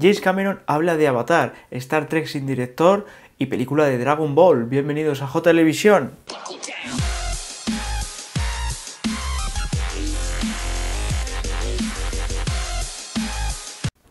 James Cameron habla de Avatar, Star Trek sin director y película de Dragon Ball. Bienvenidos a J Televisión.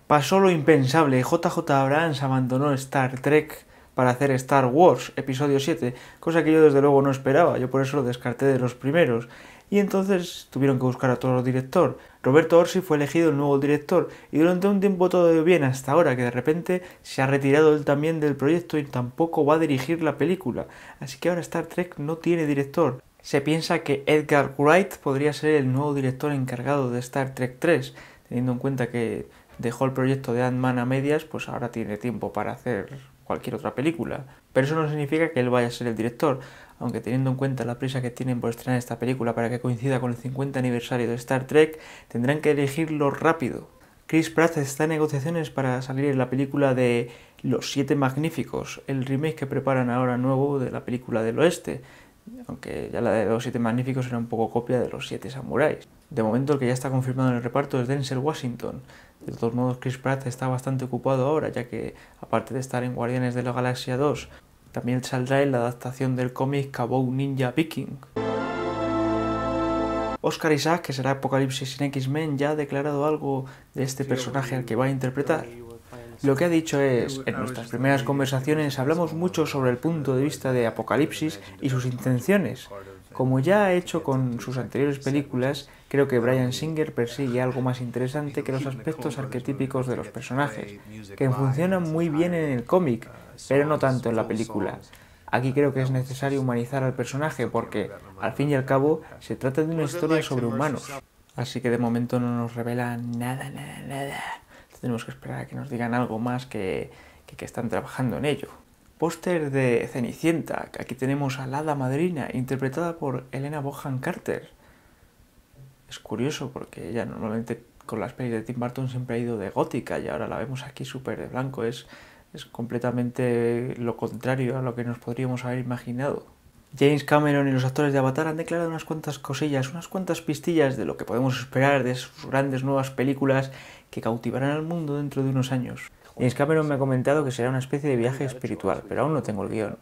Pasó lo impensable, JJ Abrams abandonó Star Trek para hacer Star Wars Episodio 7, cosa que yo desde luego no esperaba, yo por eso lo descarté de los primeros. Y entonces tuvieron que buscar a otro director. Roberto Orsi fue elegido el nuevo director y durante un tiempo todo iba bien hasta ahora que de repente se ha retirado él también del proyecto y tampoco va a dirigir la película. Así que ahora Star Trek no tiene director. Se piensa que Edgar Wright podría ser el nuevo director encargado de Star Trek 3, teniendo en cuenta que dejó el proyecto de Ant-Man a medias, pues ahora tiene tiempo para hacer cualquier otra película. Pero eso no significa que él vaya a ser el director, aunque teniendo en cuenta la prisa que tienen por estrenar esta película para que coincida con el 50 aniversario de Star Trek, tendrán que elegirlo rápido. Chris Pratt está en negociaciones para salir en la película de Los Siete Magníficos, el remake que preparan ahora nuevo de la película del oeste, aunque ya la de Los Siete Magníficos era un poco copia de Los Siete Samuráis. De momento el que ya está confirmado en el reparto es Denzel Washington, de todos modos, Chris Pratt está bastante ocupado ahora, ya que, aparte de estar en Guardianes de la Galaxia 2, también saldrá en la adaptación del cómic Cabou Ninja Viking. Oscar Isaac, que será Apocalipsis en X-Men, ya ha declarado algo de este personaje al que va a interpretar. Lo que ha dicho es, en nuestras primeras conversaciones hablamos mucho sobre el punto de vista de Apocalipsis y sus intenciones, como ya ha hecho con sus anteriores películas, creo que Brian Singer persigue algo más interesante que los aspectos arquetípicos de los personajes, que funcionan muy bien en el cómic, pero no tanto en la película. Aquí creo que es necesario humanizar al personaje porque, al fin y al cabo, se trata de una historia sobre humanos. Así que de momento no nos revela nada, nada, nada. Tenemos que esperar a que nos digan algo más que, que, que están trabajando en ello. Póster de Cenicienta, aquí tenemos a la hada madrina, interpretada por Elena Bohan Carter. Es curioso porque ella normalmente con las pelis de Tim Burton siempre ha ido de gótica y ahora la vemos aquí súper de blanco. Es, es completamente lo contrario a lo que nos podríamos haber imaginado. James Cameron y los actores de Avatar han declarado unas cuantas cosillas, unas cuantas pistillas de lo que podemos esperar de sus grandes nuevas películas que cautivarán al mundo dentro de unos años. James Cameron me ha comentado que será una especie de viaje espiritual, pero aún no tengo el guion.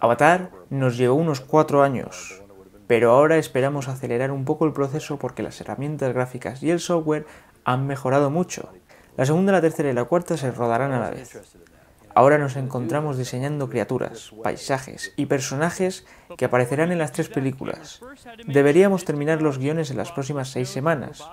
Avatar nos llevó unos cuatro años, pero ahora esperamos acelerar un poco el proceso porque las herramientas gráficas y el software han mejorado mucho. La segunda, la tercera y la cuarta se rodarán a la vez. Ahora nos encontramos diseñando criaturas, paisajes y personajes que aparecerán en las tres películas. Deberíamos terminar los guiones en las próximas seis semanas.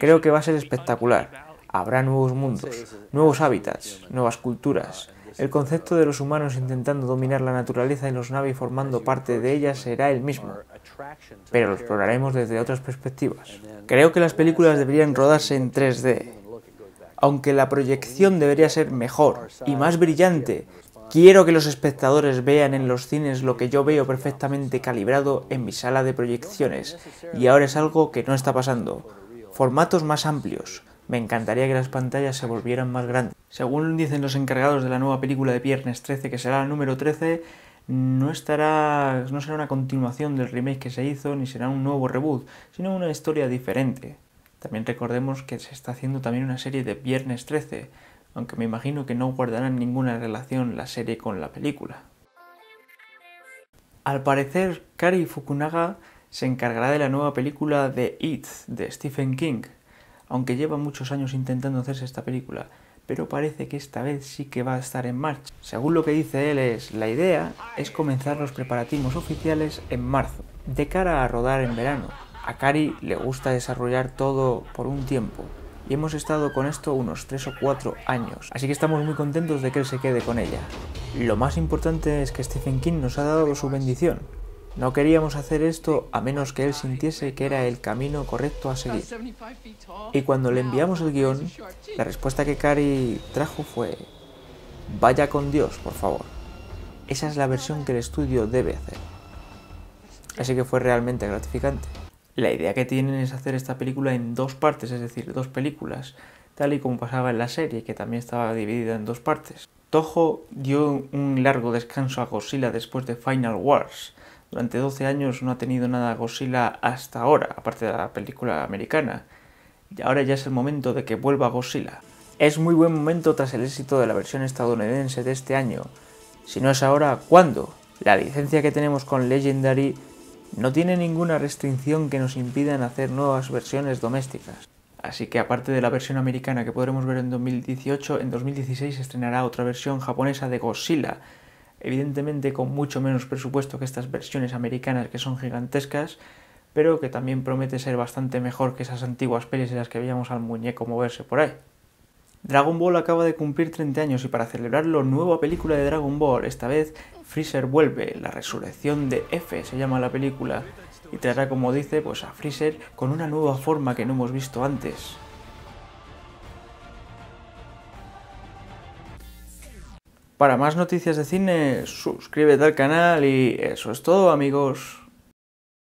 Creo que va a ser espectacular. Habrá nuevos mundos, nuevos hábitats, nuevas culturas. El concepto de los humanos intentando dominar la naturaleza y los Navi formando parte de ella será el mismo, pero lo exploraremos desde otras perspectivas. Creo que las películas deberían rodarse en 3D, aunque la proyección debería ser mejor y más brillante. Quiero que los espectadores vean en los cines lo que yo veo perfectamente calibrado en mi sala de proyecciones, y ahora es algo que no está pasando. Formatos más amplios, me encantaría que las pantallas se volvieran más grandes. Según dicen los encargados de la nueva película de Viernes 13, que será la número 13, no estará no será una continuación del remake que se hizo ni será un nuevo reboot, sino una historia diferente. También recordemos que se está haciendo también una serie de Viernes 13, aunque me imagino que no guardarán ninguna relación la serie con la película. Al parecer, Kari Fukunaga se encargará de la nueva película de It de Stephen King, aunque lleva muchos años intentando hacerse esta película, pero parece que esta vez sí que va a estar en marcha. Según lo que dice él es, la idea es comenzar los preparativos oficiales en marzo, de cara a rodar en verano. A Kari le gusta desarrollar todo por un tiempo, y hemos estado con esto unos 3 o 4 años, así que estamos muy contentos de que él se quede con ella. Lo más importante es que Stephen King nos ha dado su bendición, no queríamos hacer esto a menos que él sintiese que era el camino correcto a seguir. Y cuando le enviamos el guion, la respuesta que Cari trajo fue, vaya con Dios, por favor. Esa es la versión que el estudio debe hacer. Así que fue realmente gratificante. La idea que tienen es hacer esta película en dos partes, es decir, dos películas, tal y como pasaba en la serie, que también estaba dividida en dos partes. Toho dio un largo descanso a Godzilla después de Final Wars, durante 12 años no ha tenido nada Godzilla hasta ahora, aparte de la película americana. Y ahora ya es el momento de que vuelva Godzilla. Es muy buen momento tras el éxito de la versión estadounidense de este año. Si no es ahora, ¿cuándo? La licencia que tenemos con Legendary no tiene ninguna restricción que nos impidan hacer nuevas versiones domésticas. Así que aparte de la versión americana que podremos ver en 2018, en 2016 se estrenará otra versión japonesa de Godzilla, evidentemente con mucho menos presupuesto que estas versiones americanas que son gigantescas, pero que también promete ser bastante mejor que esas antiguas pelis en las que veíamos al muñeco moverse por ahí. Dragon Ball acaba de cumplir 30 años y para celebrarlo, nueva película de Dragon Ball, esta vez Freezer vuelve, la resurrección de F se llama la película, y traerá como dice pues a Freezer con una nueva forma que no hemos visto antes. Para más noticias de cine, suscríbete al canal y eso es todo amigos.